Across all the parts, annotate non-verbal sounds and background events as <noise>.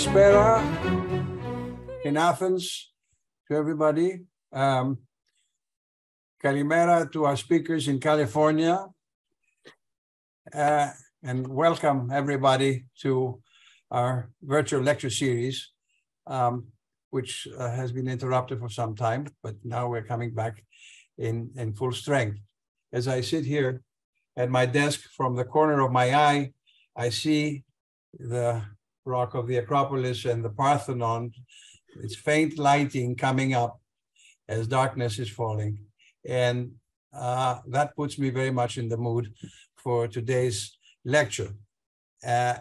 Kalispera in Athens to everybody. Um, Kalimera to our speakers in California. Uh, and welcome everybody to our virtual lecture series, um, which uh, has been interrupted for some time, but now we're coming back in, in full strength. As I sit here at my desk from the corner of my eye, I see the rock of the Acropolis and the Parthenon. It's faint lighting coming up as darkness is falling. And uh, that puts me very much in the mood for today's lecture. Uh,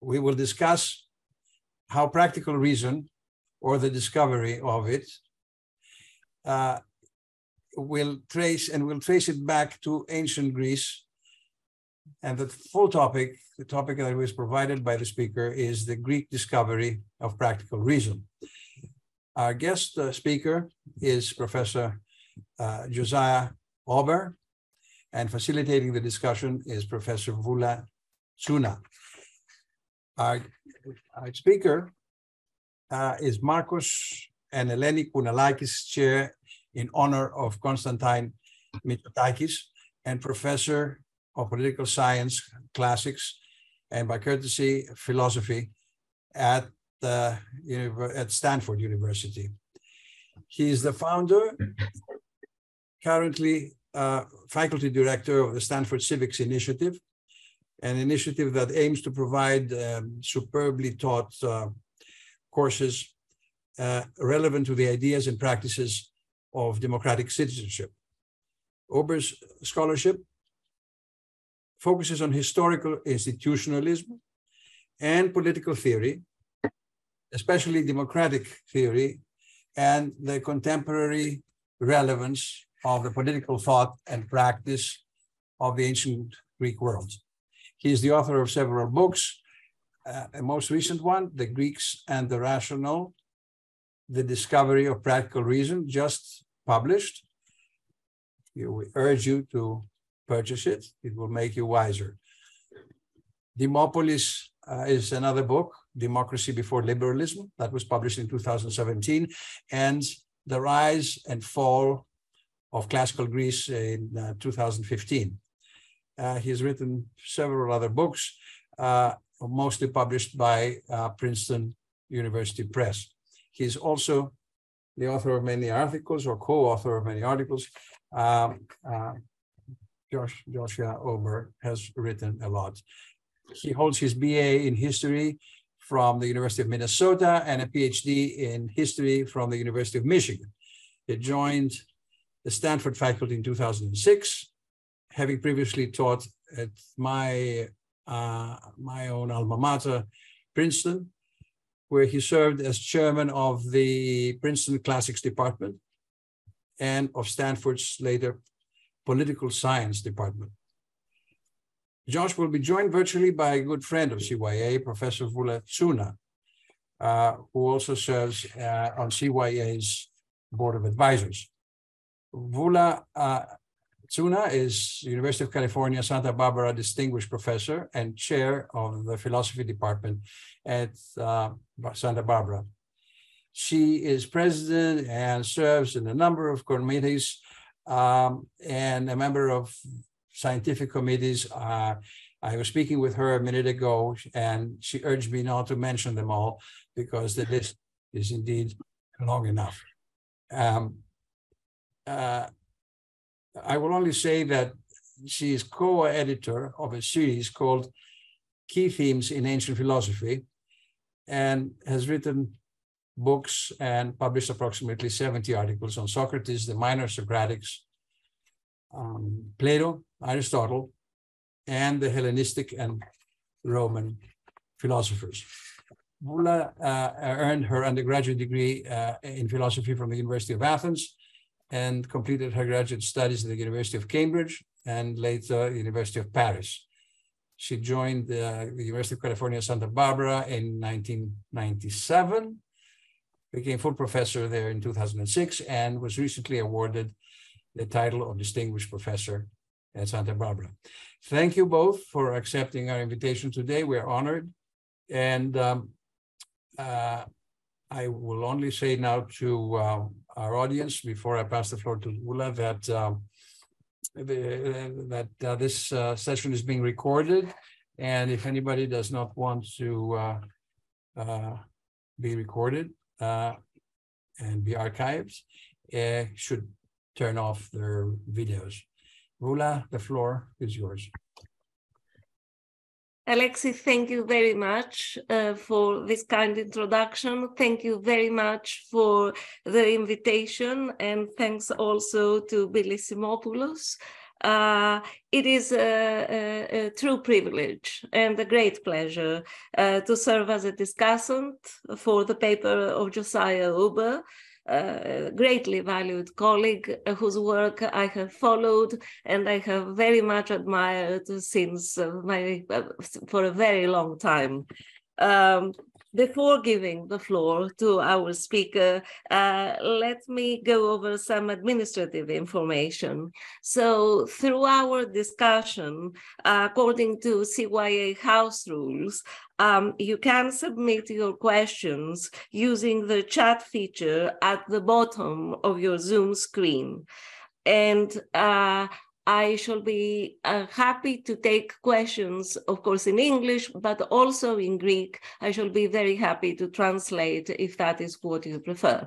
we will discuss how practical reason or the discovery of it uh, will trace and we'll trace it back to ancient Greece. And the full topic, the topic that was provided by the speaker is the Greek discovery of practical reason. Our guest uh, speaker is Professor uh, Josiah Ober, and facilitating the discussion is Professor Voula Tsouna. Our, our speaker uh, is Marcos and Eleni Kounalakis Chair in honor of Konstantin Mitsotakis and Professor of Political Science, Classics, and by courtesy, Philosophy at, the, at Stanford University. He is the founder, currently uh, faculty director of the Stanford Civics Initiative, an initiative that aims to provide um, superbly taught uh, courses uh, relevant to the ideas and practices of democratic citizenship. Ober's scholarship focuses on historical institutionalism and political theory, especially democratic theory, and the contemporary relevance of the political thought and practice of the ancient Greek world. He is the author of several books. Uh, a most recent one, The Greeks and the Rational, The Discovery of Practical Reason, just published. We urge you to purchase it. It will make you wiser. Demopolis uh, is another book, Democracy Before Liberalism, that was published in 2017, and The Rise and Fall of Classical Greece in uh, 2015. Uh, he has written several other books, uh, mostly published by uh, Princeton University Press. He is also the author of many articles or co-author of many articles. Um, uh, Josh, Josiah Ober has written a lot. He holds his BA in history from the University of Minnesota and a PhD in history from the University of Michigan. He joined the Stanford faculty in 2006 having previously taught at my uh, my own alma mater, Princeton, where he served as chairman of the Princeton Classics Department and of Stanford's later Political Science Department. Josh will be joined virtually by a good friend of CYA, Professor Voula Tsouna, uh, who also serves uh, on CYA's Board of Advisors. Vula uh, Tsouna is University of California, Santa Barbara Distinguished Professor and Chair of the Philosophy Department at uh, Santa Barbara. She is president and serves in a number of committees um, and a member of scientific committees. Uh, I was speaking with her a minute ago, and she urged me not to mention them all because the list is indeed long enough. Um, uh, I will only say that she is co-editor of a series called Key Themes in Ancient Philosophy and has written books and published approximately 70 articles on Socrates, the minor Socratics, um, Plato, Aristotle, and the Hellenistic and Roman philosophers. Voula uh, earned her undergraduate degree uh, in philosophy from the University of Athens and completed her graduate studies at the University of Cambridge and later University of Paris. She joined uh, the University of California, Santa Barbara in 1997, became full professor there in 2006, and was recently awarded the title of Distinguished Professor at Santa Barbara. Thank you both for accepting our invitation today. We're honored. And um, uh, I will only say now to uh, our audience before I pass the floor to Voula that um, the, that uh, this uh, session is being recorded, and if anybody does not want to uh, be recorded and be archived, should turn off their videos. Voula, the floor is yours. Alexi, thank you very much uh, for this kind introduction. Thank you very much for the invitation, and thanks also to Billy Simopoulos. Uh, it is a, a, a, true privilege and a great pleasure uh, to serve as a discussant for the paper of Josiah Ober, a greatly valued colleague whose work I have followed and I have very much admired since my for a very long time. Um, before giving the floor to our speaker, uh, let me go over some administrative information. So through our discussion, uh, according to CYA House rules, um, you can submit your questions using the chat feature at the bottom of your Zoom screen. And uh, I shall be uh, happy to take questions, of course, in English, but also in Greek. I shall be very happy to translate if that is what you prefer.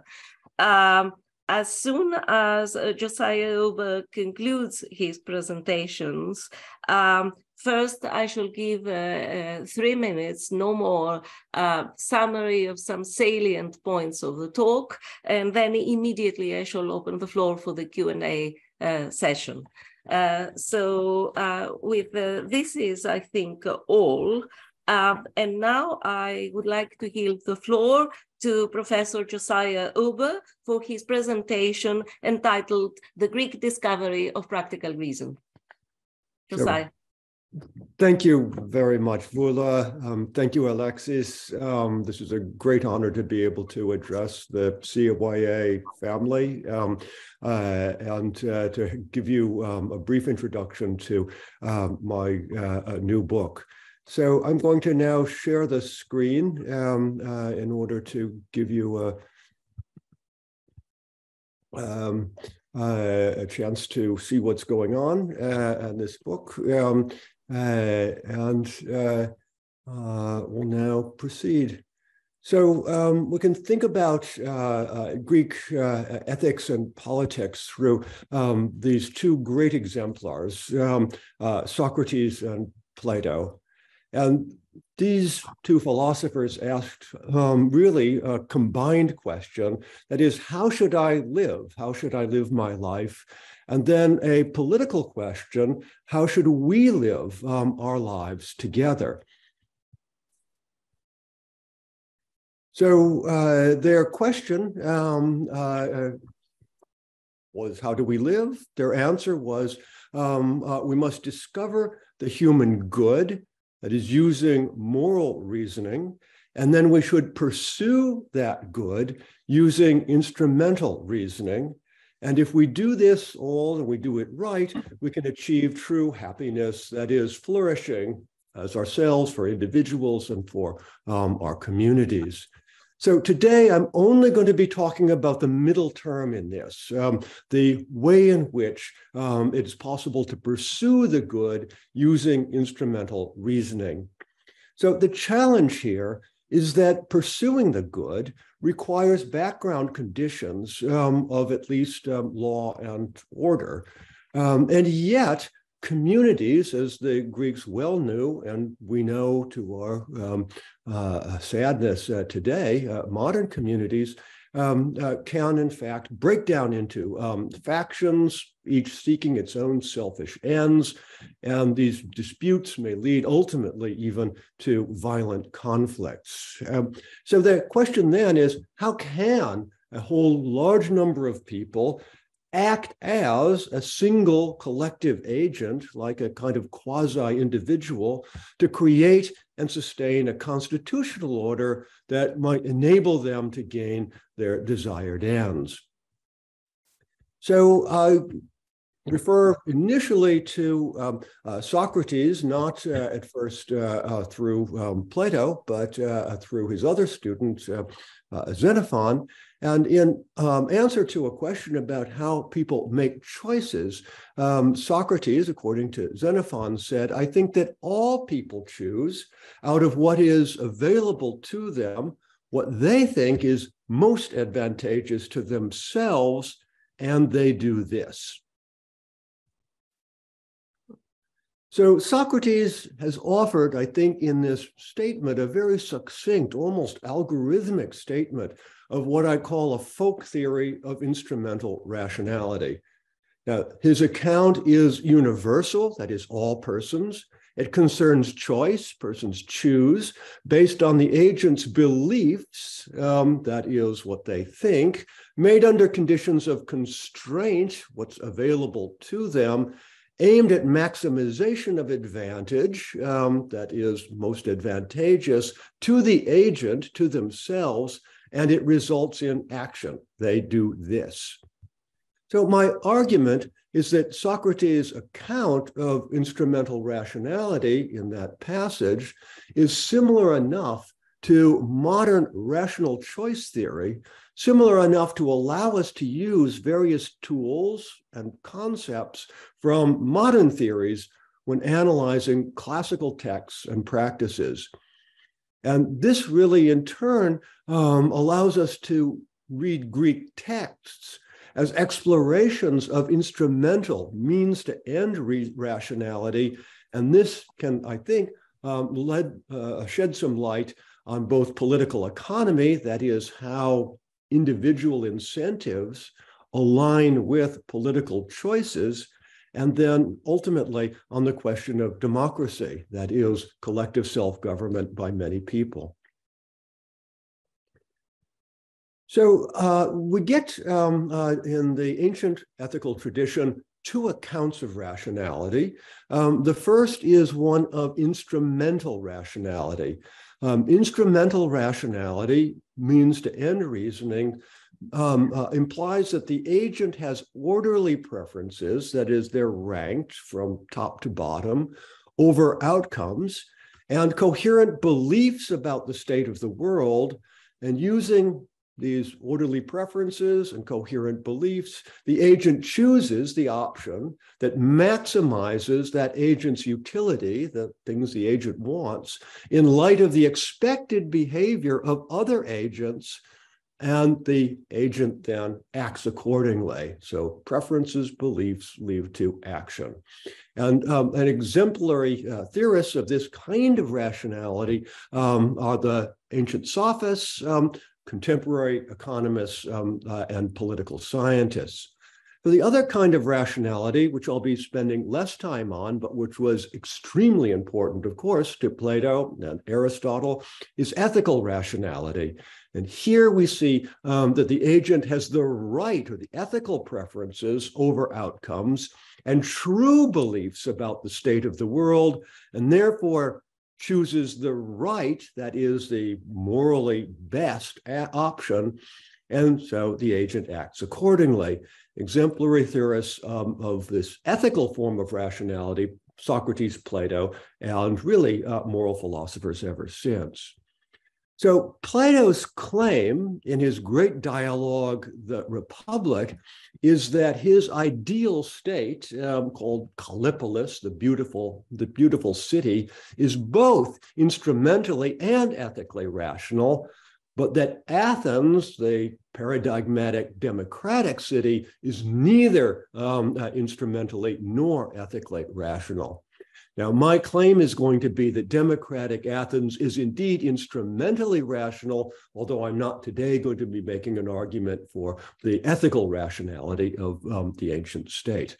Um, as soon as uh, Josiah Ober concludes his presentations, um, first I shall give uh, uh, three minutes, no more, uh, summary of some salient points of the talk, and then immediately I shall open the floor for the Q&A uh, session. Uh, so uh, with uh, this is, I think, all. Um, and now I would like to yield the floor to Professor Josiah Ober for his presentation entitled The Greek Discovery of Practical Reason. Josiah. Sure. Thank you very much, Voula. Um, thank you, Alexis. Um, this is a great honor to be able to address the CYA family um, uh, and uh, to give you um, a brief introduction to um, my uh, new book. So I'm going to now share the screen um, uh, in order to give you a uh, a chance to see what's going on uh, in this book. Uh, and uh, uh, we'll now proceed. So um, we can think about uh, uh, Greek uh, ethics and politics through um, these two great exemplars, um, Socrates and Plato. And these two philosophers asked um, really a combined question that is, how should I live? How should I live my life? And then a political question how should we live um, our lives together? So uh, their question um, uh, was how do we live? Their answer was um, uh, we must discover the human good, that is using moral reasoning, and then we should pursue that good using instrumental reasoning. And if we do this all and we do it right, we can achieve true happiness that is flourishing as ourselves, for individuals, and for um, our communities. So today I'm only going to be talking about the middle term in this, um, the way in which um, it is possible to pursue the good using instrumental reasoning. So the challenge here is that pursuing the good requires background conditions um, of at least um, law and order. Um, and yet, communities, as the Greeks well knew, and we know to our um, uh, sadness uh, today, uh, modern communities um, uh, can in fact break down into um, factions, each seeking its own selfish ends. And these disputes may lead ultimately even to violent conflicts. Um, so the question then is how can a whole large number of people act as a single collective agent, like a kind of quasi individual, to create and sustain a constitutional order that might enable them to gain their desired ends. So, uh, refer initially to um, uh, Socrates, not uh, at first uh, uh through um, Plato, but uh, through his other student, uh, Xenophon. And in um, answer to a question about how people make choices, um, Socrates, according to Xenophon, said, I think that all people choose out of what is available to them, what they think is most advantageous to themselves, and they do this. So Socrates has offered, I think, in this statement, a very succinct, almost algorithmic statement of what I call a folk theory of instrumental rationality. Now, his account is universal, that is, all persons. It concerns choice, persons choose based on the agent's beliefs, um, that is, what they think, made under conditions of constraint, what's available to them, aimed at maximization of advantage, um, that is, most advantageous to the agent, to themselves, and it results in action. They do this. So, my argument is that Socrates' account of instrumental rationality in that passage is similar enough to modern rational choice theory, similar enough to allow us to use various tools and concepts from modern theories when analyzing classical texts and practices. And this really, in turn, um, allows us to read Greek texts as explorations of instrumental means to end rationality. And this can, I think, um, led, uh, shed some light on both political economy, that is, how individual incentives align with political choices, and then ultimately on the question of democracy, that is, collective self government by many people. So uh, we get um, uh, in the ancient ethical tradition two accounts of rationality. Um, the first is one of instrumental rationality. Um, instrumental rationality means to end reasoning um, uh, implies that the agent has orderly preferences, that is, they're ranked from top to bottom over outcomes, and coherent beliefs about the state of the world, and using these orderly preferences and coherent beliefs, the agent chooses the option that maximizes that agent's utility, the things the agent wants, in light of the expected behavior of other agents and the agent then acts accordingly. So preferences, beliefs lead to action. And um, an exemplary uh, of this kind of rationality um, are the ancient sophists, um, contemporary economists, um, uh, and political scientists. For the other kind of rationality, which I'll be spending less time on, but which was extremely important, of course, to Plato and Aristotle, is ethical rationality. And here we see um, that the agent has the right or the ethical preferences over outcomes and true beliefs about the state of the world, and therefore chooses the right, that is the morally best option. And so the agent acts accordingly. Exemplary theorists um, of this ethical form of rationality, Socrates, Plato, and really uh, moral philosophers ever since. So Plato's claim in his great dialogue, The Republic, is that his ideal state, um, called Kallipolis, the beautiful, the beautiful city, is both instrumentally and ethically rational, but that Athens, the paradigmatic democratic city, is neither um, uh, instrumentally nor ethically rational. Now, my claim is going to be that democratic Athens is indeed instrumentally rational, although I'm not today going to be making an argument for the ethical rationality of um, the ancient state.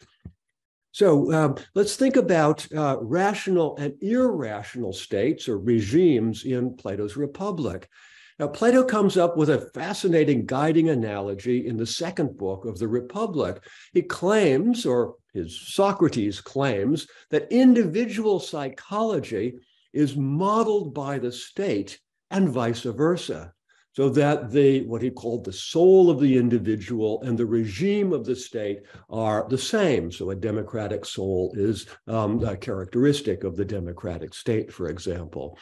So um, let's think about uh, rational and irrational states or regimes in Plato's Republic. Now, Plato comes up with a fascinating guiding analogy in the second book of the Republic. He claims, or his Socrates claims, that individual psychology is modeled by the state and vice versa. so that the what he called the soul of the individual and the regime of the state are the same. So a democratic soul is um, a characteristic of the democratic state, for example.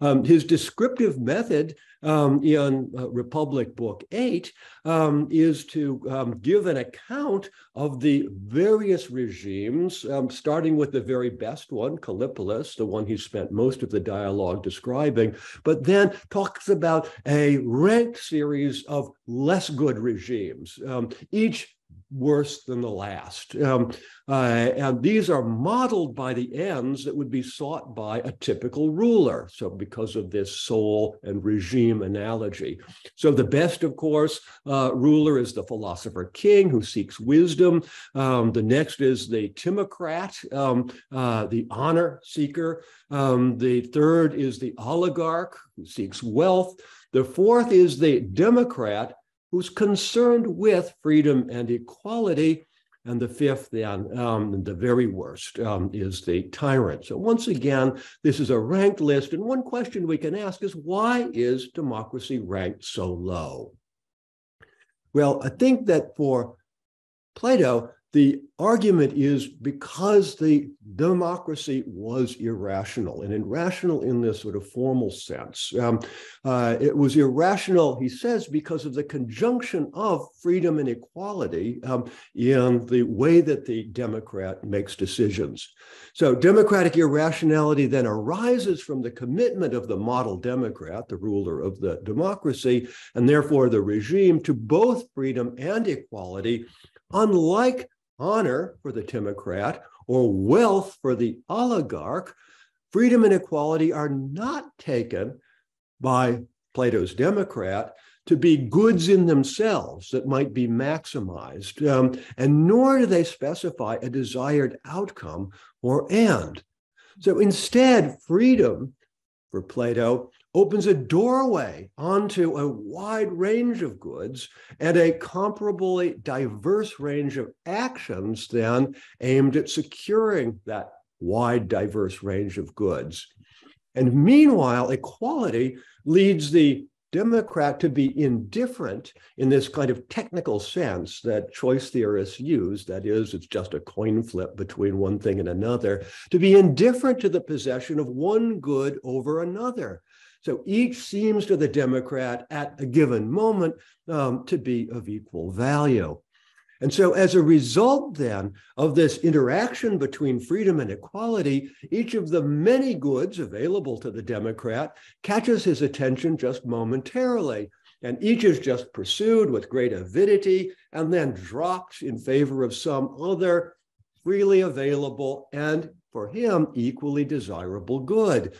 Um, his descriptive method um, in uh, Republic Book 8 um, is to um, give an account of the various regimes, um, starting with the very best one, Callipolis, the one he spent most of the dialogue describing, but then talks about a ranked series of less good regimes, um, each worse than the last. Um, uh, and these are modeled by the ends that would be sought by a typical ruler. So, because of this soul and regime analogy. So, the best, of course, uh, ruler is the philosopher king who seeks wisdom. Um, the next is the timocrat, um, uh, the honor seeker. Um, the third is the oligarch who seeks wealth. The fourth is the democrat who's concerned with freedom and equality. And the fifth, then, um, the very worst, um, is the tyrant. So, once again, this is a ranked list. And one question we can ask is why is democracy ranked so low? Well, I think that for Plato, the argument is because the democracy was irrational and irrational in this sort of formal sense. Um, uh, it was irrational, he says, because of the conjunction of freedom and equality um, in the way that the Democrat makes decisions. So, democratic irrationality then arises from the commitment of the model Democrat, the ruler of the democracy, and therefore the regime to both freedom and equality. Unlike honor for the Timocrat or wealth for the oligarch, freedom and equality are not taken by Plato's Democrat to be goods in themselves that might be maximized, um, and nor do they specify a desired outcome or end. So instead, freedom for Plato opens a doorway onto a wide range of goods and a comparably diverse range of actions then aimed at securing that wide, diverse range of goods. And meanwhile, equality leads the Democrat to be indifferent in this kind of technical sense that choice theorists use, that is, it's just a coin flip between one thing and another, to be indifferent to the possession of one good over another. So each seems to the Democrat at a given moment um, to be of equal value. And so, as a result, then, of this interaction between freedom and equality, each of the many goods available to the Democrat catches his attention just momentarily. And each is just pursued with great avidity and then dropped in favor of some other freely available and, for him, equally desirable good.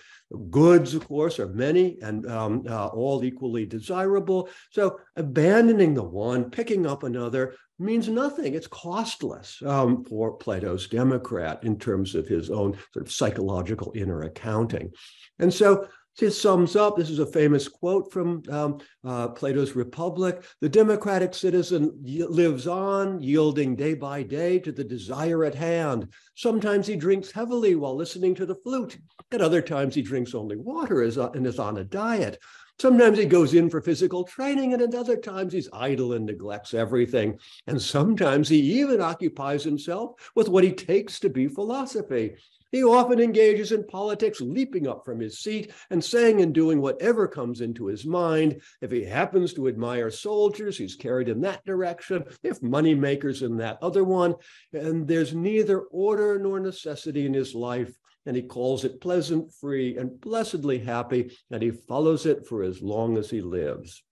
Goods, of course, are many and um, uh, all equally desirable. So abandoning the one, picking up another means nothing. It's costless um, for Plato's Democrat in terms of his own sort of psychological inner accounting. And so it sums up this is a famous quote from um, uh, Plato's Republic the democratic citizen lives on, yielding day by day to the desire at hand. Sometimes he drinks heavily while listening to the flute, at other times, he drinks only water and is on a diet. Sometimes he goes in for physical training, and at other times he's idle and neglects everything. And sometimes he even occupies himself with what he takes to be philosophy. He often engages in politics, leaping up from his seat and saying and doing whatever comes into his mind. If he happens to admire soldiers, he's carried in that direction. If money makers, in that other one. And there's neither order nor necessity in his life. And he calls it pleasant, free, and blessedly happy, and he follows it for as long as he lives.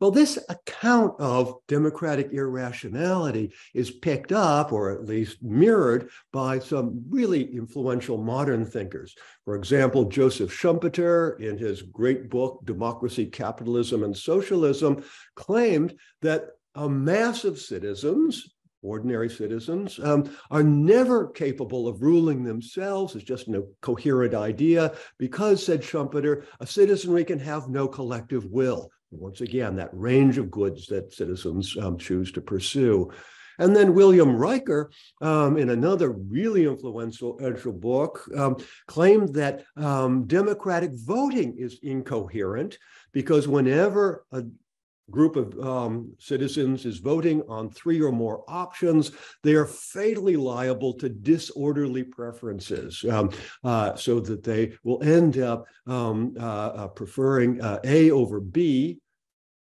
Well, this account of democratic irrationality is picked up, or at least mirrored, by some really influential modern thinkers. For example, Joseph Schumpeter, in his great book, Democracy, Capitalism, and Socialism, claimed that a mass of citizens, ordinary citizens, um, are never capable of ruling themselves. It's just no coherent idea because, said Schumpeter, a citizenry can have no collective will. Once again, that range of goods that citizens um, choose to pursue. And then William Riker, um, in another really influential, influential book, um, claimed that um, democratic voting is incoherent because whenever a group of um, citizens is voting on three or more options, they are fatally liable to disorderly preferences um, uh, so that they will end up um, uh, uh, preferring uh, A over B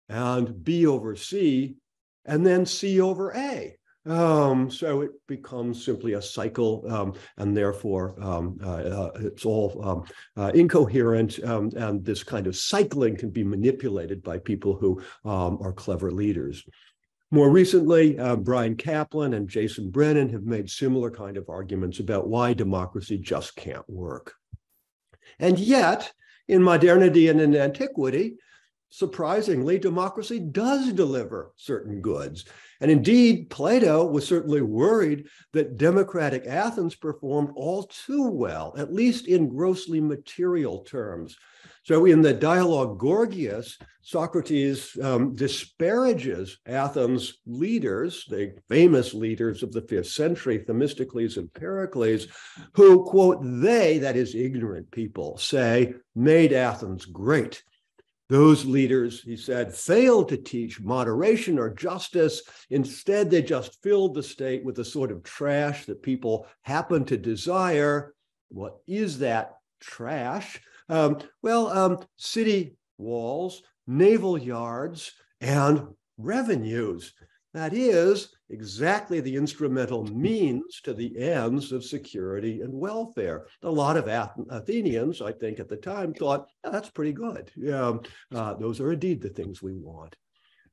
and B over C and then C over A. Um, so it becomes simply a cycle, um, and therefore um, uh, uh, it's all um, uh, incoherent. Um, and this kind of cycling can be manipulated by people who um, are clever leaders. More recently, uh, Bryan Caplan and Jason Brennan have made similar kind of arguments about why democracy just can't work. And yet, in modernity and in antiquity, surprisingly, democracy does deliver certain goods. And indeed, Plato was certainly worried that democratic Athens performed all too well, at least in grossly material terms. So in the dialogue Gorgias, Socrates um, disparages Athens' leaders, the famous leaders of the fifth century, Themistocles and Pericles, who, quote, they, that is ignorant people, say, made Athens great. Those leaders, he said, failed to teach moderation or justice. Instead, they just filled the state with the sort of trash that people happen to desire. What is that trash? Um, well, um, city walls, naval yards, and revenues. That is exactly the instrumental <laughs> means to the ends of security and welfare. A lot of Athenians, I think, at the time thought, oh, that's pretty good. Yeah, uh, those are indeed the things we want.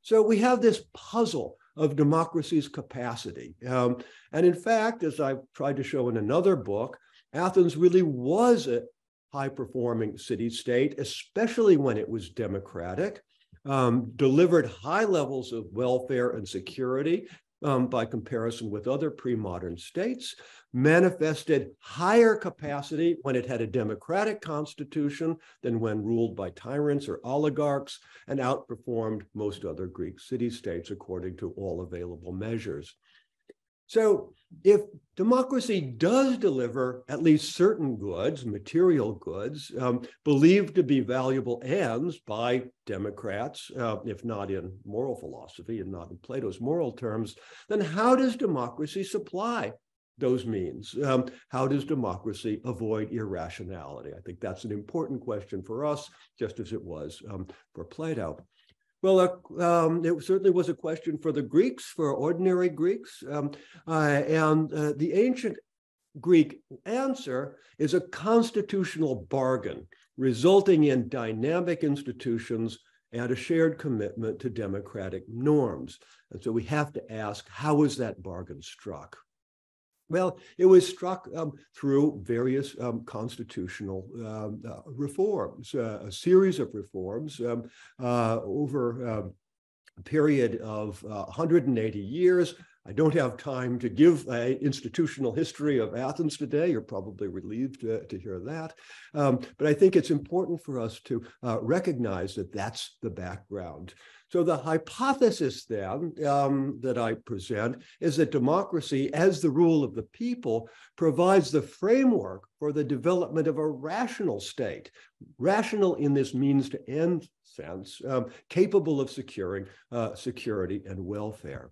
So we have this puzzle of democracy's capacity. Um, and in fact, as I've tried to show in another book, Athens really was a high performing city state, especially when it was democratic um, delivered high levels of welfare and security um, by comparison with other pre-modern states, manifested higher capacity when it had a democratic constitution than when ruled by tyrants or oligarchs, and outperformed most other Greek city-states according to all available measures. So if democracy does deliver at least certain goods, material goods, um, believed to be valuable ends by Democrats, uh, if not in moral philosophy and not in Plato's moral terms, then how does democracy supply those means? Um, how does democracy avoid irrationality? I think that's an important question for us, just as it was um, for Plato. Well, uh, um, it certainly was a question for the Greeks, for ordinary Greeks. Um, uh, and uh, the ancient Greek answer is a constitutional bargain, resulting in dynamic institutions and a shared commitment to democratic norms. And so we have to ask how was that bargain struck? Well, it was struck um, through various um, constitutional um, uh, reforms, uh, a series of reforms um, uh, over um, a period of 180 uh, years. I don't have time to give an institutional history of Athens today. You're probably relieved to, to hear that. Um, but I think it's important for us to uh, recognize that that's the background. So the hypothesis then um, that I present is that democracy as the rule of the people provides the framework for the development of a rational state, rational in this means to end sense, um, capable of securing uh, security and welfare.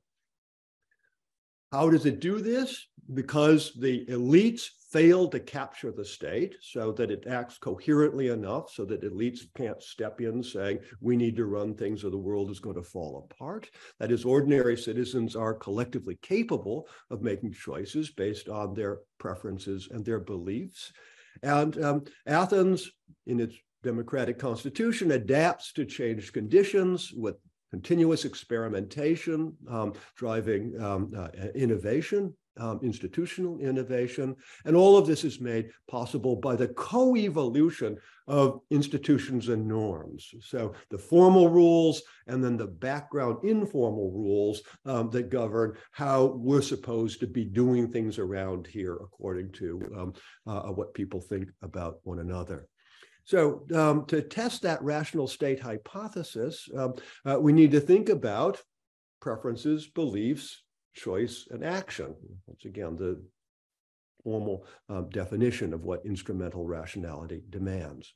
How does it do this? Because the elites failed to capture the state so that it acts coherently enough so that elites can't step in saying, we need to run things or the world is going to fall apart. That is, ordinary citizens are collectively capable of making choices based on their preferences and their beliefs. And um, Athens, in its democratic constitution, adapts to changed conditions with continuous experimentation, um, driving um, uh, innovation um, institutional innovation. And all of this is made possible by the co-evolution of institutions and norms. So the formal rules and then the background informal rules um, that govern how we're supposed to be doing things around here according to um, uh, what people think about one another. So um, to test that rational state hypothesis, um, uh, we need to think about preferences, beliefs, choice, and action. Once again, the formal um, definition of what instrumental rationality demands.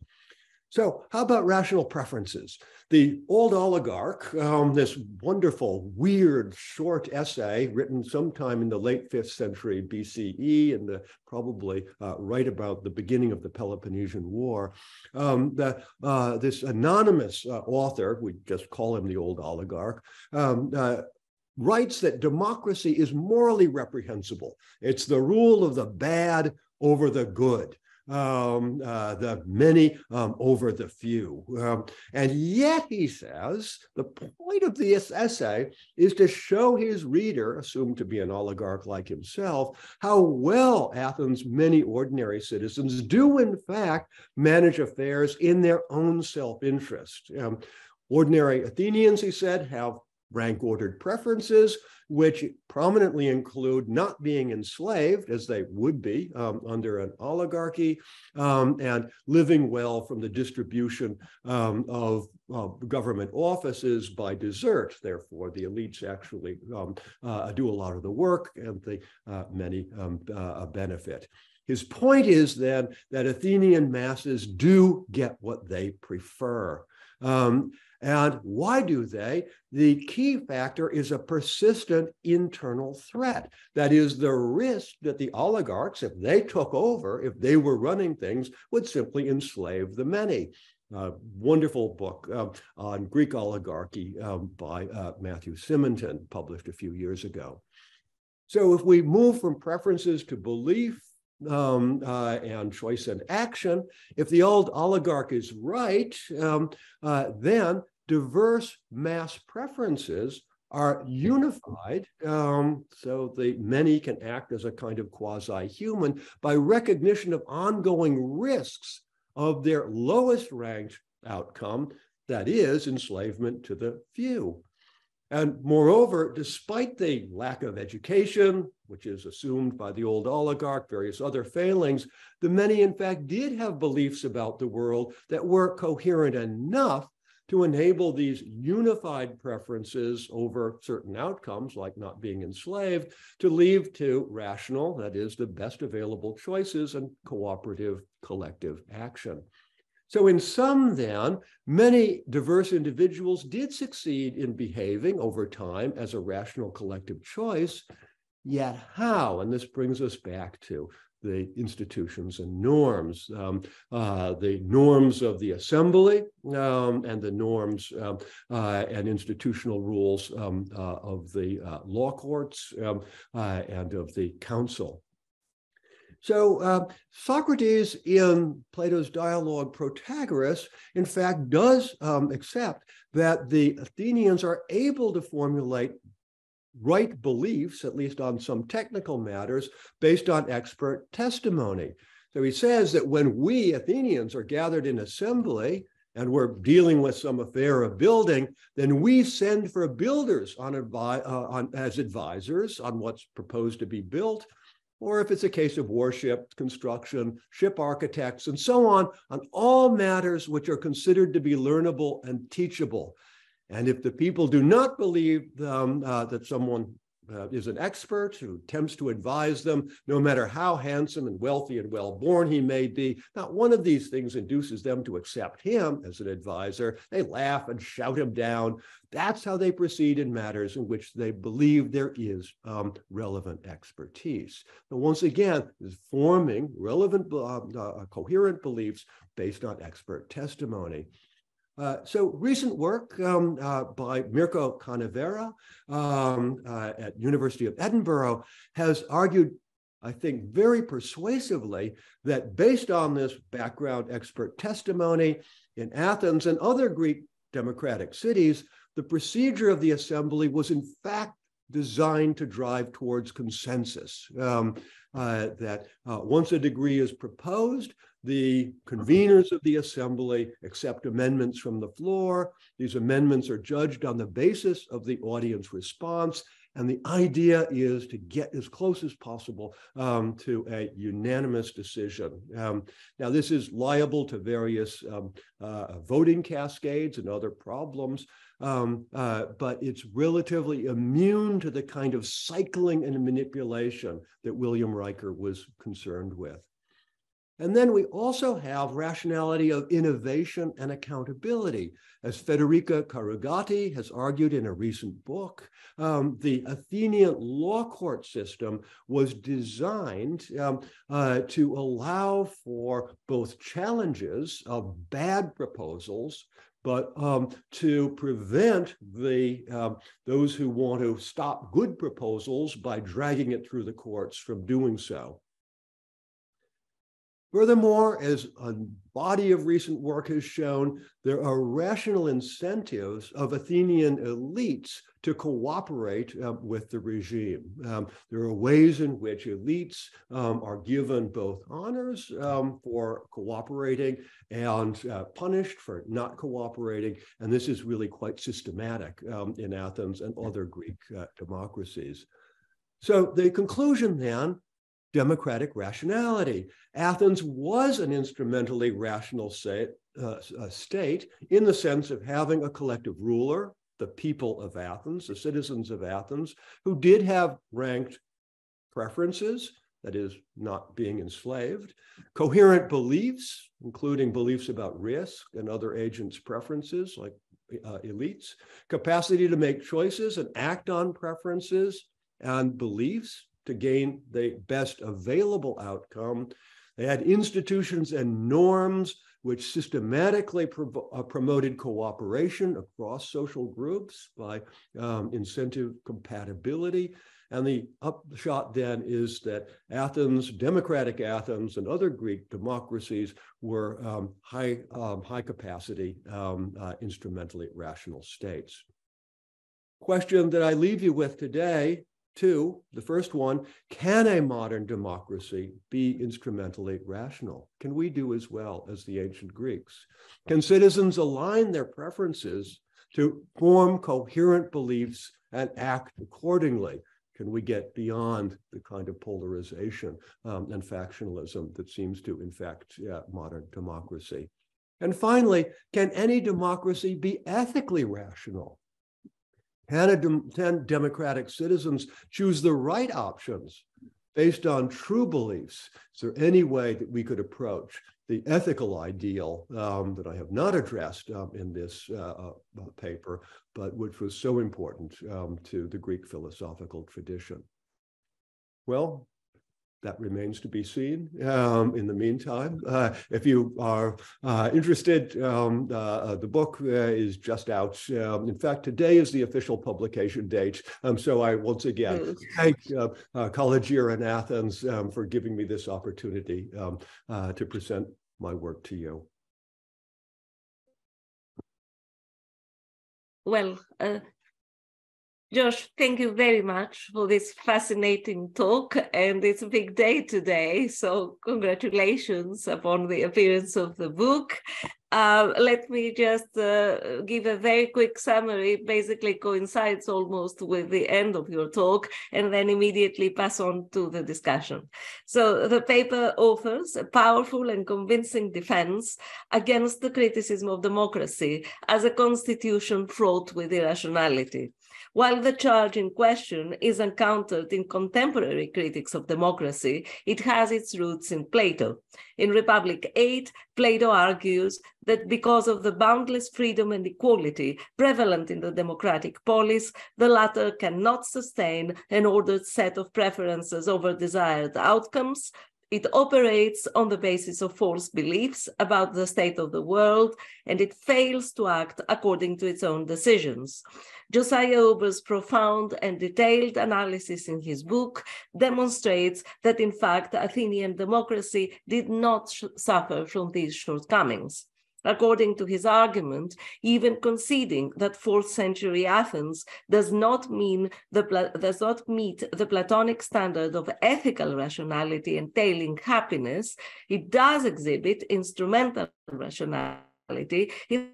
So, how about rational preferences? The old oligarch, um, this wonderful, weird, short essay written sometime in the late fifth century BCE, and the, probably uh, right about the beginning of the Peloponnesian War. Um, the, uh, this anonymous uh, author, we just call him the old oligarch, um, uh, writes that democracy is morally reprehensible. It's the rule of the bad over the good um, uh, the many um, over the few. Um, and yet, he says, the point of this essay is to show his reader, assumed to be an oligarch like himself, how well Athens' many ordinary citizens do, in fact, manage affairs in their own self interest. Um, ordinary Athenians, he said, have rank ordered preferences, which prominently include not being enslaved, as they would be um, under an oligarchy, um, and living well from the distribution um, of uh, government offices by desert. Therefore, the elites actually um, uh, do a lot of the work and the uh, many um, uh, benefit. His point is then that Athenian masses do get what they prefer. Um, and why do they? The key factor is a persistent internal threat. That is the risk that the oligarchs, if they took over, if they were running things, would simply enslave the many. Uh, wonderful book uh, on Greek oligarchy um, by uh, Matthew Simonton, published a few years ago. So if we move from preferences to belief um, uh, and choice and action, if the old oligarch is right, um, uh, then diverse mass preferences are unified, um, so the many can act as a kind of quasi-human by recognition of ongoing risks of their lowest ranked outcome, that is enslavement to the few. And moreover, despite the lack of education, which is assumed by the old oligarch, various other failings, the many, in fact, did have beliefs about the world that were coherent enough to enable these unified preferences over certain outcomes, like not being enslaved, to lead to rational, that is, the best available choices and cooperative collective action. So, in sum, then, many diverse individuals did succeed in behaving over time as a rational collective choice. Yet, how? And this brings us back to the institutions and norms, um, uh, the norms of the assembly um, and the norms um, uh, and institutional rules um, uh, of the uh, law courts um, uh, and of the council. So uh, Socrates in Plato's dialogue Protagoras, in fact, does um, accept that the Athenians are able to formulate right beliefs, at least on some technical matters, based on expert testimony. So he says that when we Athenians are gathered in assembly and we're dealing with some affair of building, then we send for builders on, uh, on as advisors on what's proposed to be built. Or if it's a case of warship construction, ship architects, and so on, on all matters which are considered to be learnable and teachable. And if the people do not believe uh, that someone uh, is an expert who attempts to advise them, no matter how handsome and wealthy and well born he may be, not one of these things induces them to accept him as an advisor. They laugh and shout him down. That's how they proceed in matters in which they believe there is um, relevant expertise. And once again, is forming relevant, uh, uh, coherent beliefs based on expert testimony. Uh, so recent work um, uh, by Mirko Canevaro um, uh, at University of Edinburgh has argued, I think, very persuasively that based on this background expert testimony in Athens and other Greek democratic cities, the procedure of the assembly was in fact designed to drive towards consensus. Um, uh, that uh, once a degree is proposed, the conveners of the assembly accept amendments from the floor. These amendments are judged on the basis of the audience response. And the idea is to get as close as possible um, to a unanimous decision. Um, now, this is liable to various um, uh, voting cascades and other problems, um, uh, but it's relatively immune to the kind of cycling and manipulation that William Riker was concerned with. And then we also have rationality of innovation and accountability. As Federica Carugati has argued in a recent book, um, the Athenian law court system was designed um, uh, to allow for both challenges of bad proposals, but um, to prevent the um, those who want to stop good proposals by dragging it through the courts from doing so. Furthermore, as a body of recent work has shown, there are rational incentives of Athenian elites to cooperate uh, with the regime. Um, there are ways in which elites um, are given both honors um, for cooperating and uh, punished for not cooperating. And this is really quite systematic um, in Athens and other Greek uh, democracies. So the conclusion then democratic rationality. Athens was an instrumentally rational state, uh, state in the sense of having a collective ruler, the people of Athens, the citizens of Athens, who did have ranked preferences, that is, not being enslaved, coherent beliefs, including beliefs about risk and other agents' preferences, like uh, elites, capacity to make choices and act on preferences and beliefs, to gain the best available outcome. They had institutions and norms which systematically pro uh, promoted cooperation across social groups by um, incentive compatibility. And the upshot then is that Athens, democratic Athens, and other Greek democracies were um, high, um, high capacity, um, uh, instrumentally rational states. Question that I leave you with today Two, the first one, can a modern democracy be instrumentally rational? Can we do as well as the ancient Greeks? Can citizens align their preferences to form coherent beliefs and act accordingly? Can we get beyond the kind of polarization um, and factionalism that seems to infect modern democracy? And finally, can any democracy be ethically rational? Can, can democratic citizens choose the right options based on true beliefs? Is there any way that we could approach the ethical ideal um, that I have not addressed um, in this uh, uh, paper, but which was so important um, to the Greek philosophical tradition? Well, that remains to be seen. Um, in the meantime, uh, if you are uh, interested, um, uh, uh the book uh, is just out. Um, in fact, today is the official publication date. Um, so I once again thank uh, College Year in Athens um, for giving me this opportunity um, to present my work to you. Well, Josh, thank you very much for this fascinating talk. And it's a big day today. So, congratulations upon the appearance of the book. Uh, let me just uh, give a very quick summary, basically coincides almost with the end of your talk, and then immediately pass on to the discussion. So, the paper offers a powerful and convincing defense against the criticism of democracy as a constitution fraught with irrationality. While the charge in question is encountered in contemporary critics of democracy, it has its roots in Plato. In Republic 8, Plato argues that because of the boundless freedom and equality prevalent in the democratic polis, the latter cannot sustain an ordered set of preferences over desired outcomes, it operates on the basis of false beliefs about the state of the world, and it fails to act according to its own decisions. Josiah Ober's profound and detailed analysis in his book demonstrates that, in fact, Athenian democracy did not suffer from these shortcomings. According to his argument, even conceding that fourth century Athens does not mean the does not meet the Platonic standard of ethical rationality entailing happiness, it does exhibit instrumental rationality in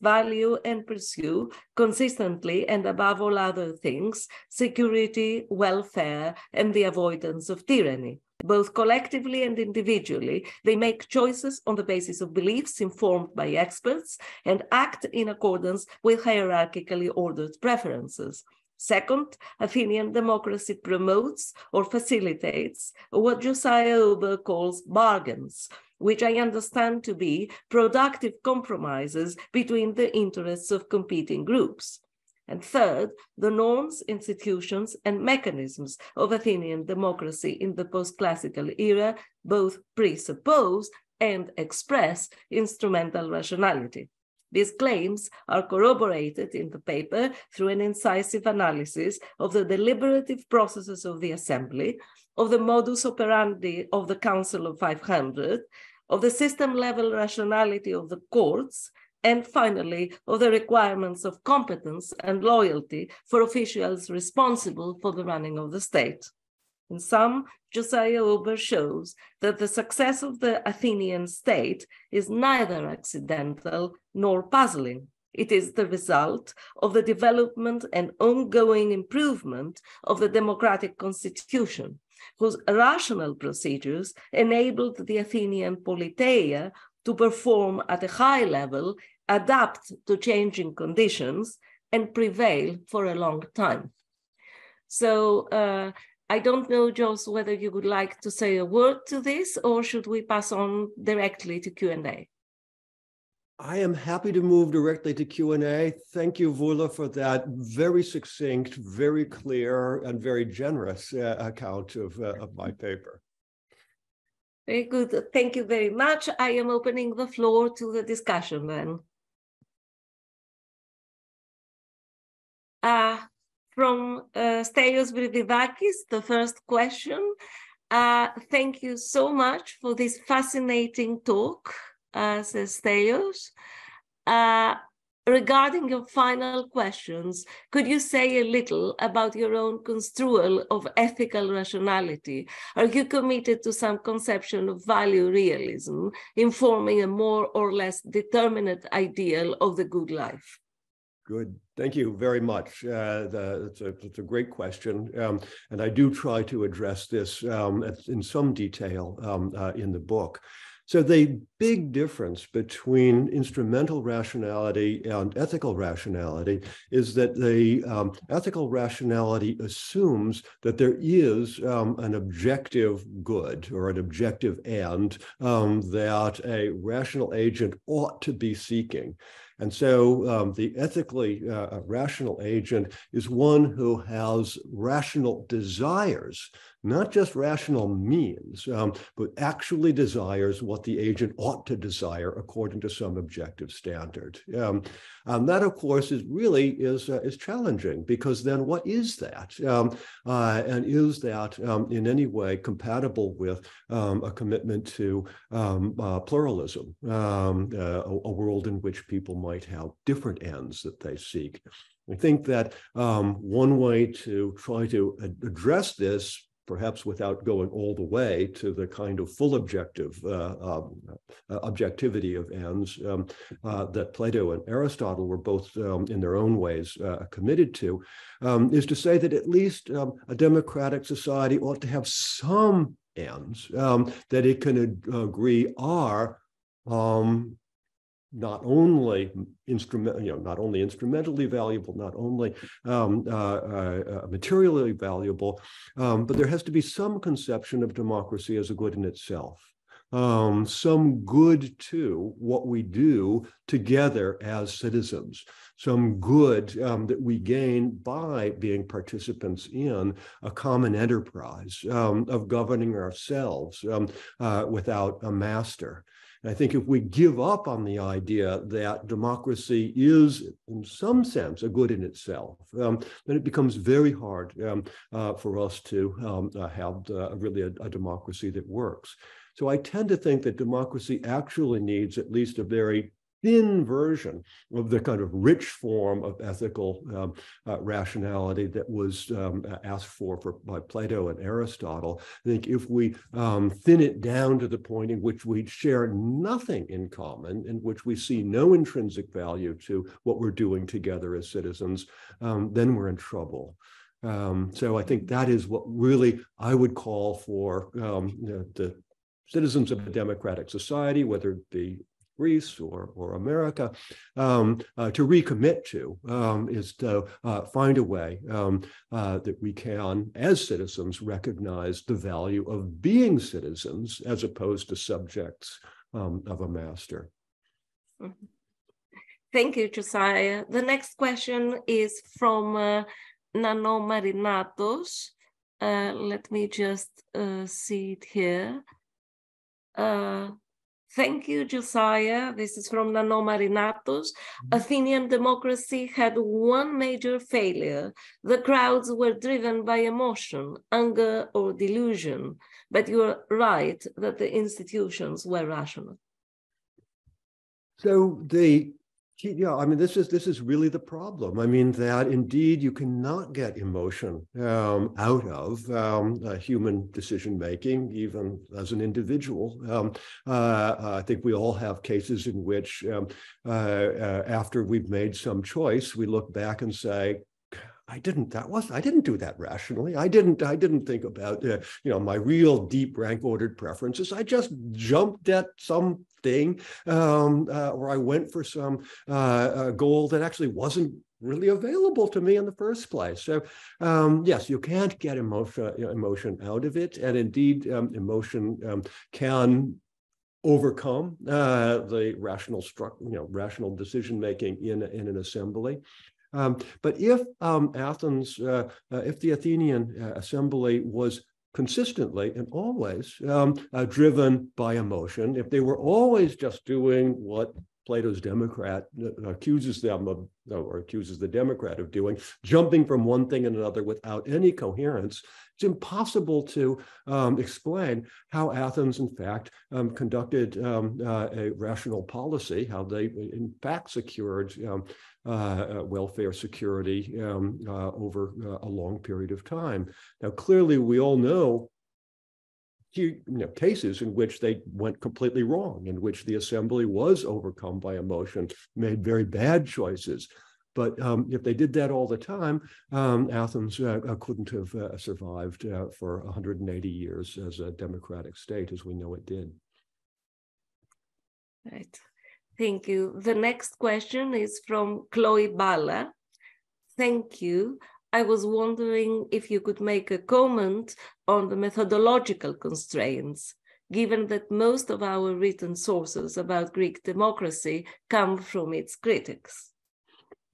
value and pursue consistently and above all other things security, welfare, and the avoidance of tyranny. Both collectively and individually, they make choices on the basis of beliefs informed by experts and act in accordance with hierarchically ordered preferences. Second, Athenian democracy promotes or facilitates what Josiah Ober calls bargains, which I understand to be productive compromises between the interests of competing groups. And third, the norms, institutions, and mechanisms of Athenian democracy in the post classical era both presuppose and express instrumental rationality. These claims are corroborated in the paper through an incisive analysis of the deliberative processes of the assembly, of the modus operandi of the Council of 500, of the system level rationality of the courts, and finally, of the requirements of competence and loyalty for officials responsible for the running of the state. In sum, Josiah Ober shows that the success of the Athenian state is neither accidental nor puzzling. It is the result of the development and ongoing improvement of the democratic constitution, whose rational procedures enabled the Athenian politeia to perform at a high level, adapt to changing conditions, and prevail for a long time. So uh, I don't know, Josh, whether you would like to say a word to this or should we pass on directly to Q&A? I am happy to move directly to Q&A. Thank you, Voula, for that very succinct, very clear, and very generous uh, account of, uh, of my paper. Very good. Thank you very much. I am opening the floor to the discussion then. Uh, from uh, Stelios the first question. Uh, thank you so much for this fascinating talk, uh, says Stelios. Uh, regarding your final questions, could you say a little about your own construal of ethical rationality? Are you committed to some conception of value realism, informing a more or less determinate ideal of the good life? Good. Thank you very much. Uh, the, it's, a, it's, a, great question. Um, and I do try to address this um, in some detail um, uh, in the book. So the big difference between instrumental rationality and ethical rationality is that the um, ethical rationality assumes that there is um, an objective good or an objective end um, that a rational agent ought to be seeking. And so um, the ethically uh, rational agent is one who has rational desires not just rational means, um, but actually desires what the agent ought to desire according to some objective standard. Um, um, that, of course, is really is uh, is challenging because then what is that? Um, uh, and is that um, in any way compatible with a commitment to uh, pluralism, uh, a, a world in which people might have different ends that they seek? I think that um, one way to try to address this perhaps without going all the way to the kind of full objective uh, um, uh, objectivity of ends um, uh, that Plato and Aristotle were both um, in their own ways uh, committed to, um, is to say that at least um, a democratic society ought to have some ends um, that it can agree are not only instrument, you know, not only instrumentally valuable, not only um, uh, uh, uh, materially valuable, um, but there has to be some conception of democracy as a good in itself. Um, some good to what we do together as citizens, some good um, that we gain by being participants in a common enterprise um, of governing ourselves um, uh, without a master. I think if we give up on the idea that democracy is, in some sense, a good in itself, um, then it becomes very hard um, uh, for us to um, uh, have uh, really a, a democracy that works. So I tend to think that democracy actually needs at least a very thin version of the kind of rich form of ethical um, uh, rationality that was um, asked for, for by Plato and Aristotle. I think if we um, thin it down to the point in which we share nothing in common, in which we see no intrinsic value to what we're doing together as citizens, um, then we're in trouble. Um, so I think that is what really I would call for um, the citizens of a democratic society, whether it be Greece or, or America, um, uh, to recommit to um, is to uh, find a way um, uh, that we can, as citizens, recognize the value of being citizens as opposed to subjects um, of a master. Mm-hmm. Thank you, Josiah. The next question is from uh, Nanno Marinatos. Uh, let me just uh, see it here. Thank you, Josiah. This is from Nanno Marinatos. Mm-hmm. Athenian democracy had one major failure. The crowds were driven by emotion, anger, or delusion. But you're right that the institutions were rational. So the yeah, I mean, this is this is really the problem. I mean, that indeed you cannot get emotion um, out of um, uh, human decision making, even as an individual. Um, uh, I think we all have cases in which, um, uh, uh, after we've made some choice, we look back and say, I didn't. That was. I didn't do that rationally. I didn't. I didn't think about uh, you know my real deep rank ordered preferences. I just jumped at something, um, uh, or I went for some uh, goal that actually wasn't really available to me in the first place. So um, yes, you can't get emotion emotion out of it, and indeed, um, emotion um, can overcome uh, the rational struct, you know, rational decision making in in an assembly. Um, but if um, Athens, uh, uh, if the Athenian uh, assembly was consistently and always um, uh, driven by emotion, if they were always just doing what Plato's Democrat uh, accuses them of, or accuses the Democrat of doing, jumping from one thing and another without any coherence, it's impossible to um, explain how Athens, in fact, um, conducted um, uh, a rational policy, how they, in fact, secured um, uh, uh, welfare security um, uh, over uh, a long period of time. Now, clearly, we all know you know, cases in which they went completely wrong, in which the assembly was overcome by emotion, made very bad choices. But um, if they did that all the time, um, Athens uh, uh couldn't have uh, survived uh, for 180 years as a democratic state as we know it did. Right. Thank you. The next question is from Chloe Balla. Thank you. I was wondering if you could make a comment on the methodological constraints, given that most of our written sources about Greek democracy come from its critics.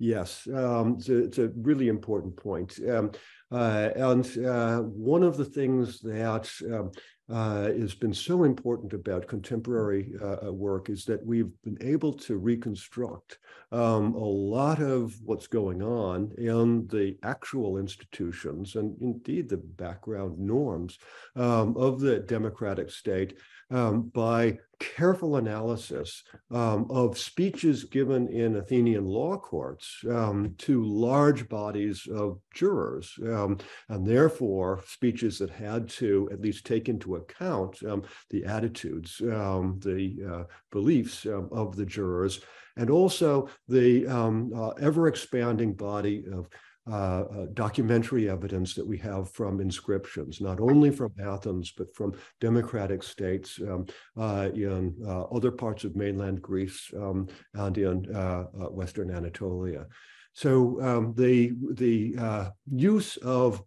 Yes, um, it's, a, it's, a, really important point. Um, uh, and uh, one of the things that um, uh, has been so important about contemporary uh, work is that we've been able to reconstruct um, a lot of what's going on in the actual institutions and indeed the background norms um, of the democratic state um, by careful analysis um, of speeches given in Athenian law courts um, to large bodies of jurors, um, and therefore speeches that had to at least take into account um, the attitudes, um, the uh, beliefs of the jurors, and also the uh, ever expanding body of uh, uh, documentary evidence that we have from inscriptions, not only from Athens, but from democratic states um, uh, in uh, other parts of mainland Greece um, and in uh, Western Anatolia. So um, the, the use of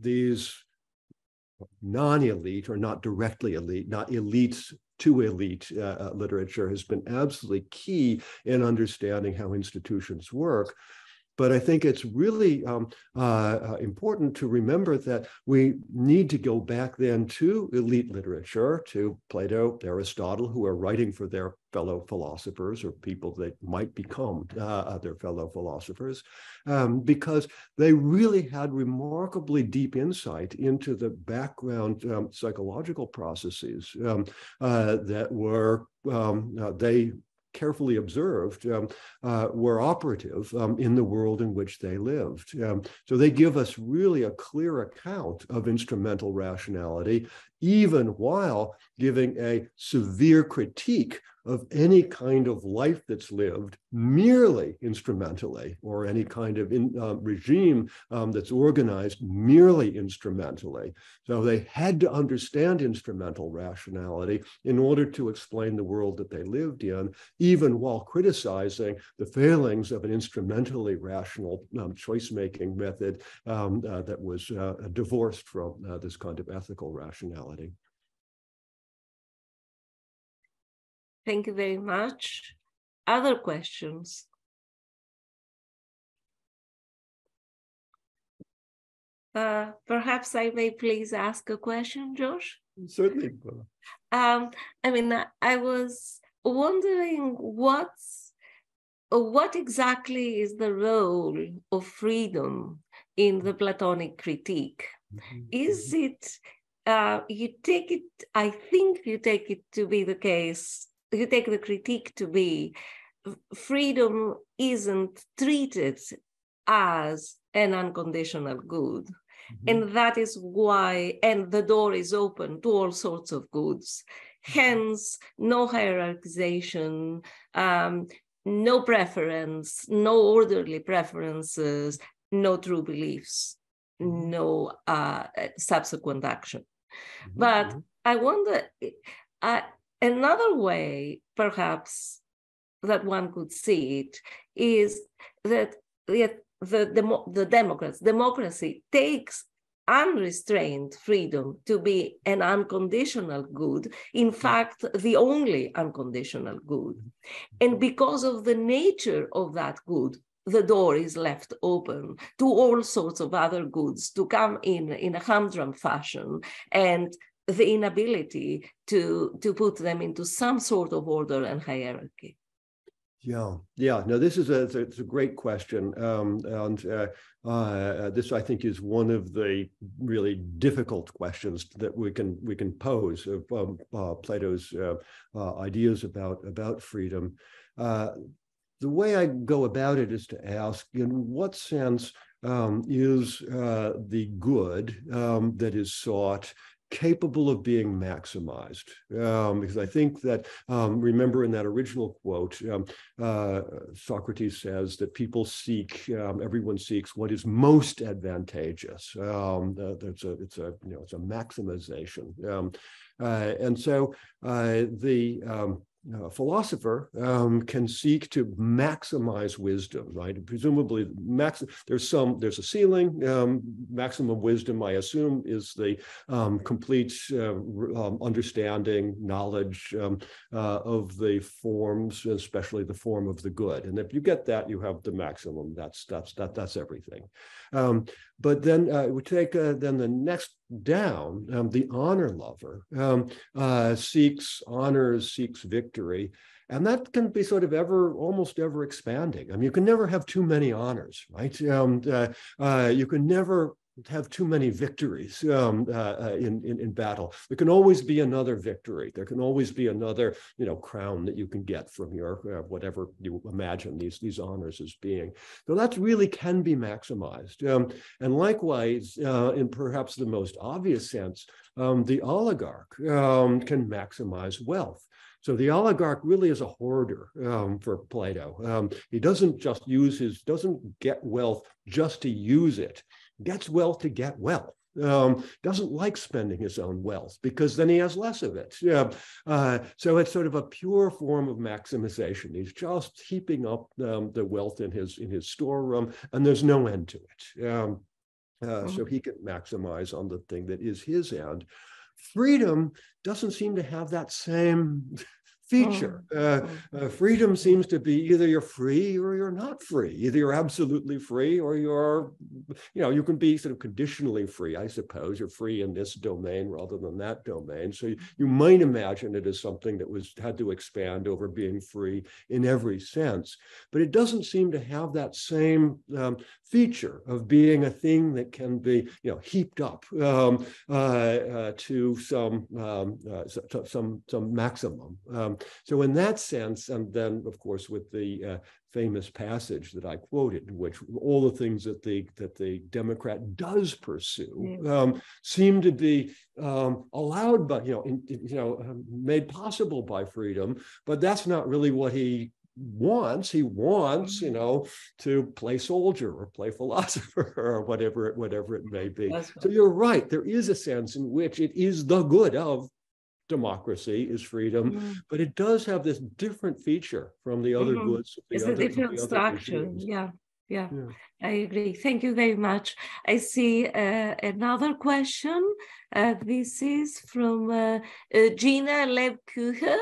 these non-elite or not directly elite, not elites to elite literature has been absolutely key in understanding how institutions work. But I think it's really um, uh, uh, important to remember that we need to go back then to elite literature, to Plato, Aristotle, who are writing for their fellow philosophers or people that might become uh, their fellow philosophers, um, because they really had remarkably deep insight into the background um, psychological processes um, uh, that were um, uh, they carefully observed um, uh, were operative um, in the world in which they lived. Um, so they give us really a clear account of instrumental rationality, even while giving a severe critique of any kind of life that's lived merely instrumentally or any kind of in, uh, regime um, that's organized merely instrumentally. So they had to understand instrumental rationality in order to explain the world that they lived in, even while criticizing the failings of an instrumentally rational um, choice-making method um, uh, that was uh, divorced from uh, this kind of ethical rationality. Thank you very much. Other questions? Uh, perhaps I may please ask a question, Josh? Certainly. Um, I mean, I was wondering what's, what exactly is the role of freedom in the Platonic critique? Mm -hmm. Is it, uh, you take it, I think you take it to be the case you take the critique to be freedom isn't treated as an unconditional good. Mm-hmm. And that is why, and the door is open to all sorts of goods. Mm-hmm. Hence, no hierarchization, um, no preference, no orderly preferences, no true beliefs, mm-hmm. no uh, subsequent action. Mm-hmm. But mm-hmm. I wonder, I, Another way, perhaps, that one could see it is that the, the, the, the Democrats, democracy takes unrestrained freedom to be an unconditional good, in fact, the only unconditional good. And because of the nature of that good, the door is left open to all sorts of other goods to come in in a humdrum fashion and the inability to to put them into some sort of order and hierarchy. Yeah. Yeah. No this is a it's a, great question. Um, and uh, uh, this i think is one of the really difficult questions that we can we can pose of um, uh, plato's uh, uh, ideas about about freedom. Uh, the way i go about it is to ask in what sense um, is the good um, that is sought capable of being maximized. Um, because I think that, um, remember in that original quote, um, uh, Socrates says that people seek, um, everyone seeks what is most advantageous. Um, it's a, it's a, you know, it's a maximization. Um, uh, and so uh, the, a philosopher um, can seek to maximize wisdom, right? Presumably, max, there's some there's a ceiling. Um, maximum wisdom, I assume, is the um, complete uh, um, understanding, knowledge um, uh, of the forms, especially the form of the good. And if you get that, you have the maximum. That's that's that that's everything. But then uh, we take uh, then the next down, um, the honor lover um, uh, seeks honors, seeks victory. And that can be sort of ever, almost ever expanding. I mean, you can never have too many honors, right? Um, uh, uh, you can never have too many victories um, uh, uh, in, in, in battle. There can always be another victory. There can always be another, you know, crown that you can get from your uh, whatever you imagine these these honors as being. So that really can be maximized. Um, and likewise, uh, in perhaps the most obvious sense, um, the oligarch um, can maximize wealth. So the oligarch really is a hoarder um, for Plato. Um, he doesn't just use his, doesn't get wealth just to use it gets wealth to get wealth. Um, doesn't like spending his own wealth because then he has less of it. Yeah. Uh, so it's sort of a pure form of maximization. He's just heaping up um, the wealth in his in his storeroom, and there's no end to it. Um, uh, mm-hmm. So he can maximize on the thing that is his end. Freedom doesn't seem to have that same feature. Oh, uh, oh. uh, freedom seems to be either you're free or you're not free. Either you're absolutely free or you're, you know, you can be sort of conditionally free, I suppose. You're free in this domain rather than that domain. So you, you might imagine it as something that was had to expand over being free in every sense. But it doesn't seem to have that same um, feature of being a thing that can be, you know, heaped up um, uh, uh, to some um, uh, some some maximum. Um, so in that sense, and then of course with the uh, famous passage that I quoted, in which all the things that the that the Democrat does pursue um, seem to be um, allowed by you know in, you know um, made possible by freedom, but that's not really what he wants he wants you mm-hmm. know to play soldier or play philosopher <laughs> or whatever whatever it may be so you're right there is a sense in which it is the good of democracy is freedom mm-hmm. but it does have this different feature from the other mm-hmm. goods the it's other, a different structure yeah, yeah yeah I agree. Thank you very much. I see uh, another question. Uh, this is from uh, uh Gina Lebkucher.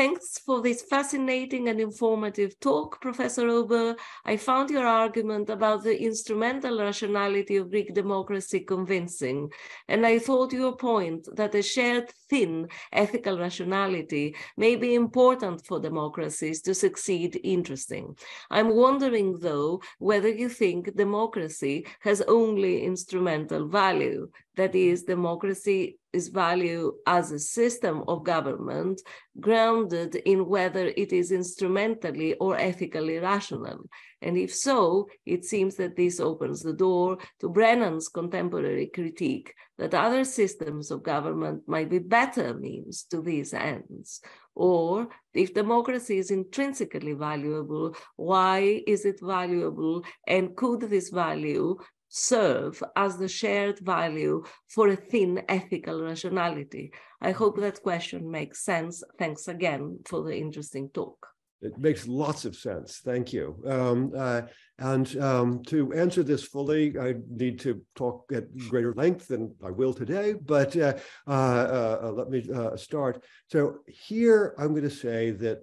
Thanks for this fascinating and informative talk, Professor Ober. I found your argument about the instrumental rationality of Greek democracy convincing, and I thought your point that a shared thin ethical rationality may be important for democracies to succeed interesting. I'm wondering, though, whether you think democracy has only instrumental value, that is, democracy is value as a system of government grounded in whether it is instrumentally or ethically rational. And if so, it seems that this opens the door to Brennan's contemporary critique that other systems of government might be better means to these ends. Or if democracy is intrinsically valuable, why is it valuable? And could this value serve as the shared value for a thin ethical rationality? I hope that question makes sense. Thanks again for the interesting talk. It makes lots of sense. Thank you. Um, uh, and um, to answer this fully, I need to talk at greater length than I will today, but uh, uh, uh let me uh, start. So here I'm going to say that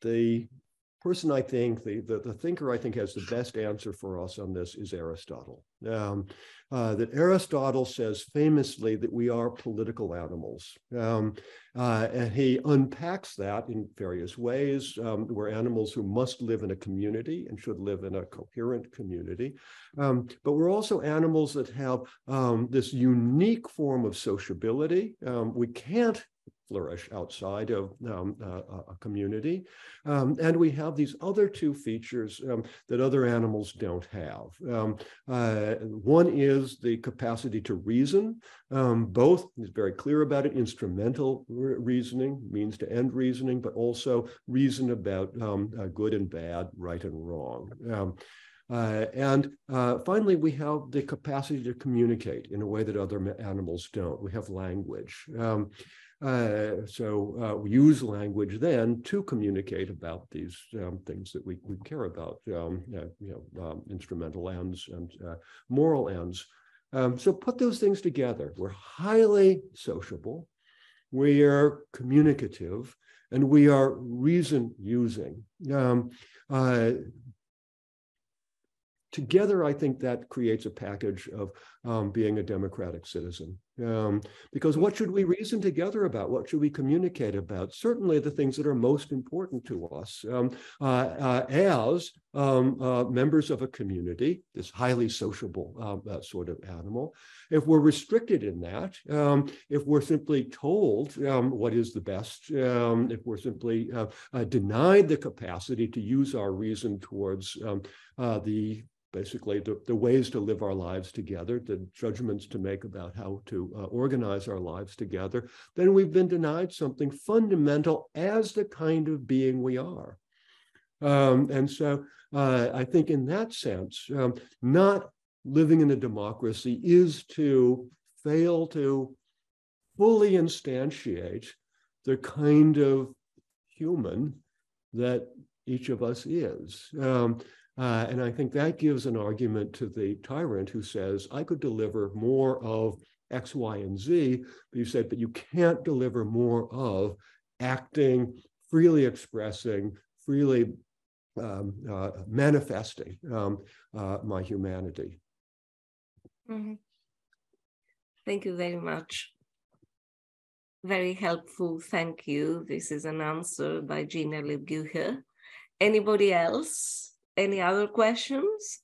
the person I think, the, the, the, thinker I think has the best answer for us on this is Aristotle. Um, uh, that Aristotle says famously that we are political animals. Um, uh, and he unpacks that in various ways. Um, we're animals who must live in a community and should live in a coherent community. Um, but we're also animals that have um, this unique form of sociability. Um, we can't flourish outside of um, a community. Um, and we have these other two features um, that other animals don't have. Um, uh, one is the capacity to reason. Um, both is very clear about it. Instrumental re reasoning means to end reasoning, but also reason about um, uh, good and bad, right and wrong. Uh, and uh, finally, we have the capacity to communicate in a way that other animals don't. We have language. Um, uh, so uh, we use language then to communicate about these um, things that we, we care about, um, you know, um, instrumental ends and uh, moral ends. Um, so put those things together. We're highly sociable, we are communicative, and we are reason using. Um, uh, together, I think that creates a package of being a democratic citizen. Um, because what should we reason together about? What should we communicate about? Certainly the things that are most important to us um, uh, uh, as um, uh, members of a community, this highly sociable um, uh, sort of animal. If we're restricted in that, um, if we're simply told um, what is the best, if we're simply uh, uh, denied the capacity to use our reason towards the basically the, the ways to live our lives together, the judgments to make about how to uh, organize our lives together, then we've been denied something fundamental as the kind of being we are. Um, and so uh, I think in that sense, um, not living in a democracy is to fail to fully instantiate the kind of human that each of us is. Um, uh, and I think that gives an argument to the tyrant who says, I could deliver more of X, Y, and Z, but you said, but you can't deliver more of acting, freely expressing, freely um, uh, manifesting um, uh, my humanity. Mm-hmm. Thank you very much. Very helpful. Thank you. This is an answer by Gina Lebgucher. Anybody else? Any other questions?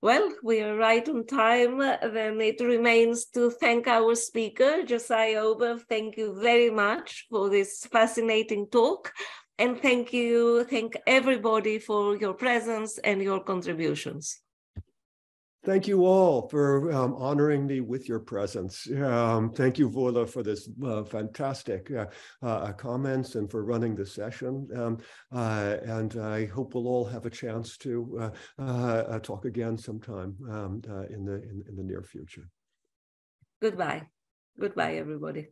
Well, we are right on time. Then it remains to thank our speaker, Josiah Ober. Thank you very much for this fascinating talk. And thank you, thank everybody for your presence and your contributions. Thank you all for um, honoring me with your presence. Um, thank you, Voula, for this uh, fantastic uh, uh, comments and for running the session. Um, uh, and I hope we'll all have a chance to uh, uh, talk again sometime um, in, the, in, in the near future. Goodbye. Goodbye, everybody.